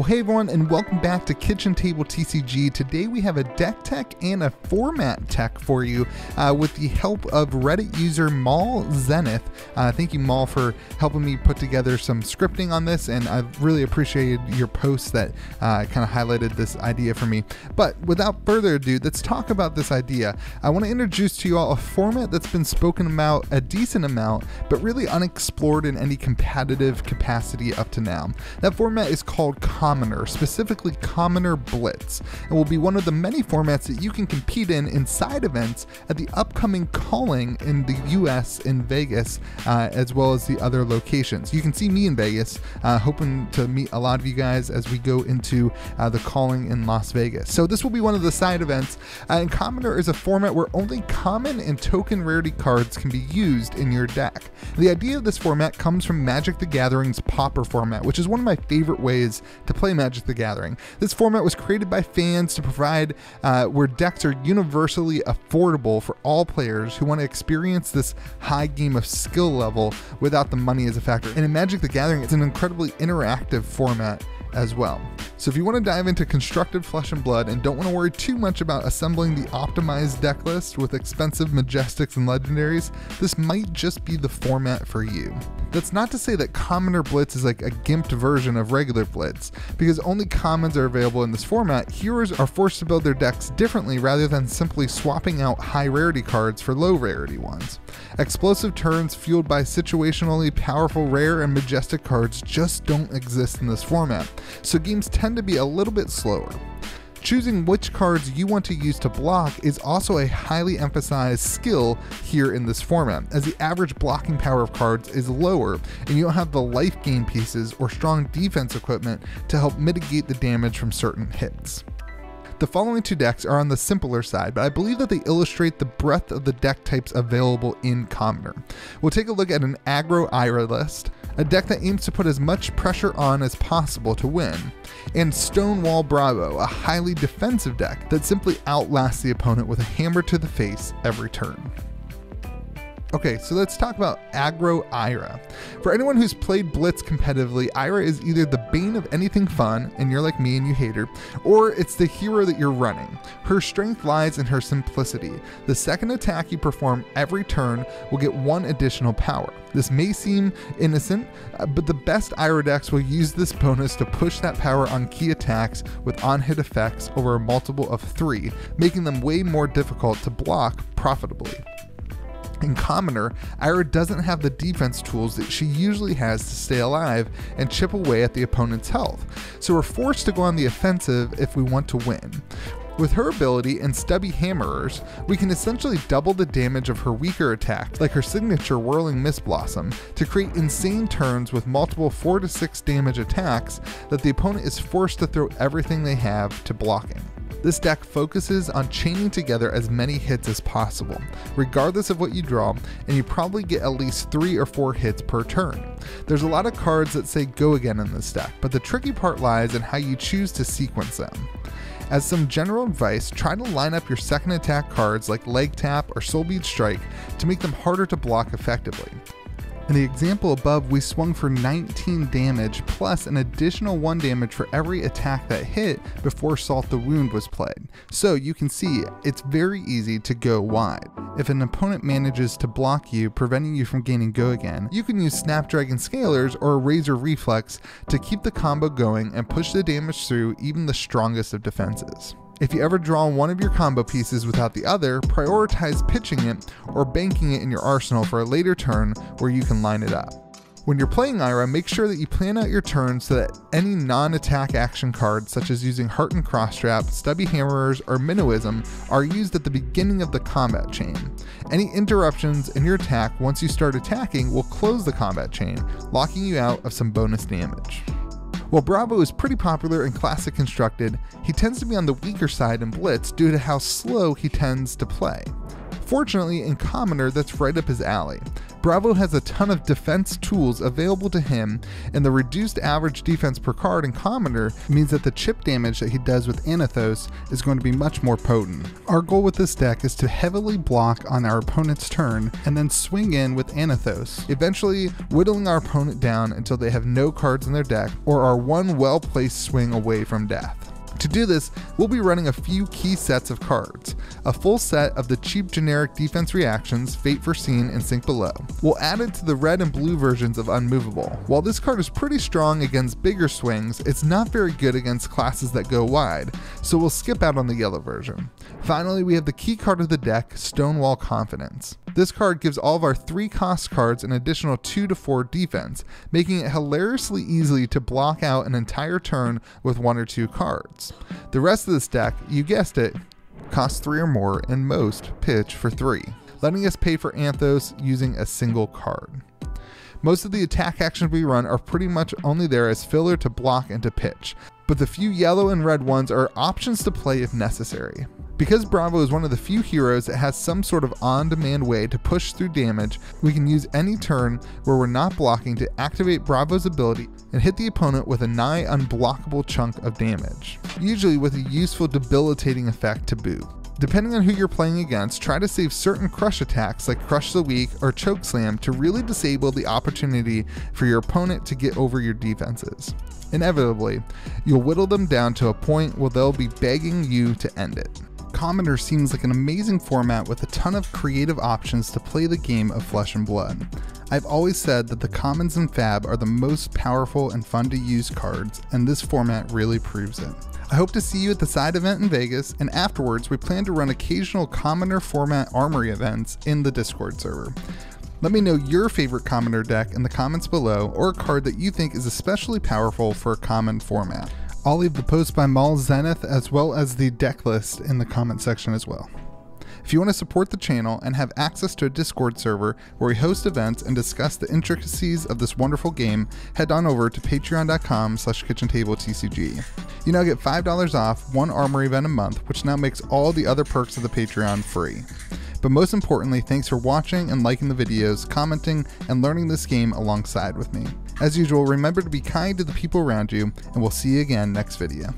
Well, hey everyone, and welcome back to Kitchen Table TCG. Today we have a deck tech and a format tech for you uh, with the help of Reddit user Maul Zenith. Uh, thank you, Maul, for helping me put together some scripting on this, and I've really appreciated your posts that uh, kind of highlighted this idea for me. But without further ado, let's talk about this idea. I want to introduce to you all a format that's been spoken about a decent amount, but really unexplored in any competitive capacity up to now. That format is called Commoner, specifically Commoner Blitz, and will be one of the many formats that you can compete in inside events at the upcoming Calling in the US in Vegas, uh, as well as the other locations. You can see me in Vegas, uh, hoping to meet a lot of you guys as we go into uh, the Calling in Las Vegas. So this will be one of the side events, uh, and Commoner is a format where only common and token rarity cards can be used in your deck. The idea of this format comes from Magic the Gathering's Pauper format, which is one of my favorite ways to play Magic the Gathering. This format was created by fans to provide uh, where decks are universally affordable for all players who want to experience this high game of skill level without the money as a factor. And in Magic the Gathering, it's an incredibly interactive format as well. So if you want to dive into constructed flesh and blood and don't want to worry too much about assembling the optimized deck list with expensive majestics and legendaries, this might just be the format for you. That's not to say that Commoner Blitz is like a gimped version of regular Blitz, because only commons are available in this format, heroes are forced to build their decks differently rather than simply swapping out high rarity cards for low rarity ones. Explosive turns fueled by situationally powerful rare and majestic cards just don't exist in this format, so games tend to be a little bit slower. Choosing which cards you want to use to block is also a highly emphasized skill here in this format, as the average blocking power of cards is lower and you don't have the life gain pieces or strong defense equipment to help mitigate the damage from certain hits. The following two decks are on the simpler side, but I believe that they illustrate the breadth of the deck types available in Commoner. We'll take a look at an aggro Ira list, a deck that aims to put as much pressure on as possible to win, and Stonewall Bravo, a highly defensive deck that simply outlasts the opponent with a hammer to the face every turn. Okay, so let's talk about aggro Ira. For anyone who's played Blitz competitively, Ira is either the bane of anything fun, and you're like me and you hate her, or it's the hero that you're running. Her strength lies in her simplicity. The second attack you perform every turn will get one additional power. This may seem innocent, uh, but the best Ira decks will use this bonus to push that power on key attacks with on hit effects over a multiple of three, making them way more difficult to block profitably. In Commoner, Ira doesn't have the defense tools that she usually has to stay alive and chip away at the opponent's health, so we're forced to go on the offensive if we want to win. With her ability and stubby hammerers, we can essentially double the damage of her weaker attacks, like her signature Whirling Mist Blossom, to create insane turns with multiple 4 to 6 damage attacks that the opponent is forced to throw everything they have to blocking. This deck focuses on chaining together as many hits as possible, regardless of what you draw, and you probably get at least 3 or 4 hits per turn. There's a lot of cards that say go again in this deck, but the tricky part lies in how you choose to sequence them. As some general advice, try to line up your second attack cards like Leg Tap or Soul Bead Strike to make them harder to block effectively. In the example above, we swung for 19 damage plus an additional 1 damage for every attack that hit before Salt the Wound was played. So you can see it's very easy to go wide. If an opponent manages to block you, preventing you from gaining go again, you can use Snapdragon Scalers or Razor Reflex to keep the combo going and push the damage through even the strongest of defenses. If you ever draw one of your combo pieces without the other, prioritize pitching it or banking it in your arsenal for a later turn where you can line it up. When you're playing Ira, make sure that you plan out your turn so that any non attack action cards, such as using Heartened Crosstrap, Stubby Hammerers, or Minnowism, are used at the beginning of the combat chain. Any interruptions in your attack once you start attacking will close the combat chain, locking you out of some bonus damage. While Bravo is pretty popular and classic constructed, he tends to be on the weaker side in Blitz due to how slow he tends to play. Fortunately, in Commoner, that's right up his alley. Bravo has a ton of defense tools available to him, and the reduced average defense per card in Commoner means that the chip damage that he does with Anothos is going to be much more potent. Our goal with this deck is to heavily block on our opponent's turn and then swing in with Anothos, eventually whittling our opponent down until they have no cards in their deck or are one well placed swing away from death. To do this, we'll be running a few key sets of cards. A full set of the cheap generic defense reactions, Fate Foreseen and Sink Below. We'll add it to the red and blue versions of Unmovable. While this card is pretty strong against bigger swings, it's not very good against classes that go wide, so we'll skip out on the yellow version. Finally, we have the key card of the deck, Stonewall Confidence. This card gives all of our 3 cost cards an additional 2 to 4 defense, making it hilariously easy to block out an entire turn with 1 or 2 cards. The rest of this deck, you guessed it, costs 3 or more and most pitch for 3, letting us pay for Anothos using a single card. Most of the attack actions we run are pretty much only there as filler to block and to pitch, but the few yellow and red ones are options to play if necessary. Because Bravo is one of the few heroes that has some sort of on demand way to push through damage, we can use any turn where we're not blocking to activate Bravo's ability and hit the opponent with a nigh unblockable chunk of damage, usually with a useful debilitating effect to boot. Depending on who you're playing against, try to save certain crush attacks like Crush the Weak or Choke Slam to really disable the opportunity for your opponent to get over your defenses. Inevitably, you'll whittle them down to a point where they'll be begging you to end it. Commoner seems like an amazing format with a ton of creative options to play the game of Flesh and Blood. I've always said that the Commons and Fab are the most powerful and fun to use cards, and this format really proves it. I hope to see you at the side event in Vegas, and afterwards, we plan to run occasional Commoner format armory events in the Discord server. Let me know your favorite Commoner deck in the comments below, or a card that you think is especially powerful for a common format. I'll leave the post by Maul Zenith as well as the deck list in the comment section as well. If you want to support the channel and have access to a Discord server where we host events and discuss the intricacies of this wonderful game, head on over to patreon.com slash kitchentabletcg. You now get $5 off one armory event a month, which now makes all the other perks of the Patreon free. But most importantly, thanks for watching and liking the videos, commenting, and learning this game alongside with me. As usual, remember to be kind to the people around you, and we'll see you again next video.